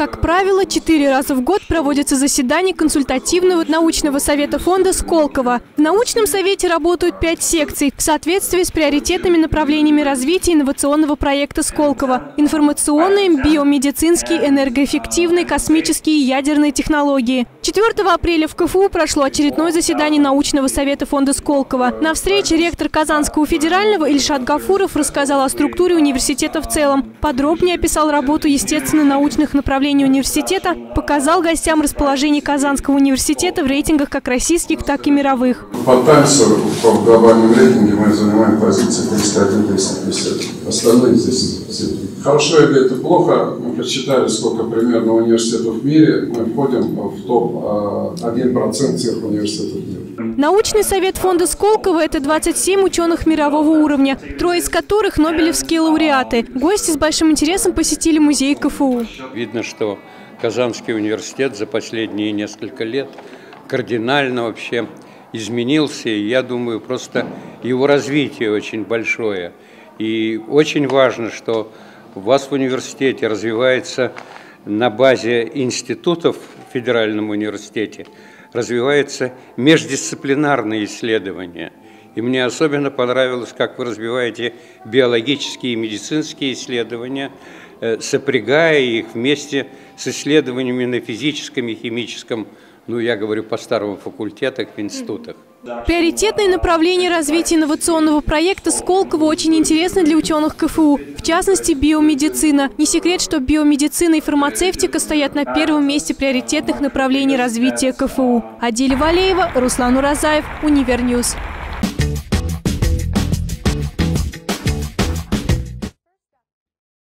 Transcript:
Как правило, четыре раза в год проводятся заседания консультативного научного совета фонда Сколково. В научном совете работают пять секций в соответствии с приоритетными направлениями развития инновационного проекта Сколково. Информационные, биомедицинские, энергоэффективные, космические и ядерные технологии. 4 апреля в КФУ прошло очередное заседание научного совета фонда Сколково. На встрече ректор Казанского федерального Ильшат Гафуров рассказал о структуре университета в целом. Подробнее описал работу естественно-научных направлений университета, показал гостям расположение Казанского университета в рейтингах как российских, так и мировых. По Таймсу в глобальном рейтинге мы занимаем позиции 301-350. Остальные здесь. Хорошо или это плохо, мы посчитали, сколько примерно университетов в мире, мы входим в топ-1% всех университетов мира. Научный совет фонда Сколково – это 27 ученых мирового уровня, трое из которых – нобелевские лауреаты. Гости с большим интересом посетили музей КФУ. Видно, что Казанский университет за последние несколько лет кардинально вообще изменился, и я думаю, просто его развитие очень большое. И очень важно, что у вас в университете развивается на базе институтов в Федеральном университете – развиваются междисциплинарные исследования. И мне особенно понравилось, как вы развиваете биологические и медицинские исследования, э, сопрягая их вместе с исследованиями на физическом и химическом ну, я говорю по старому факультетах, институтах. Приоритетные направления развития инновационного проекта Сколково очень интересны для ученых КФУ, в частности биомедицина. Не секрет, что биомедицина и фармацевтика стоят на первом месте приоритетных направлений развития КФУ. Адиля Валеева, Руслан Уразаев, Univer News.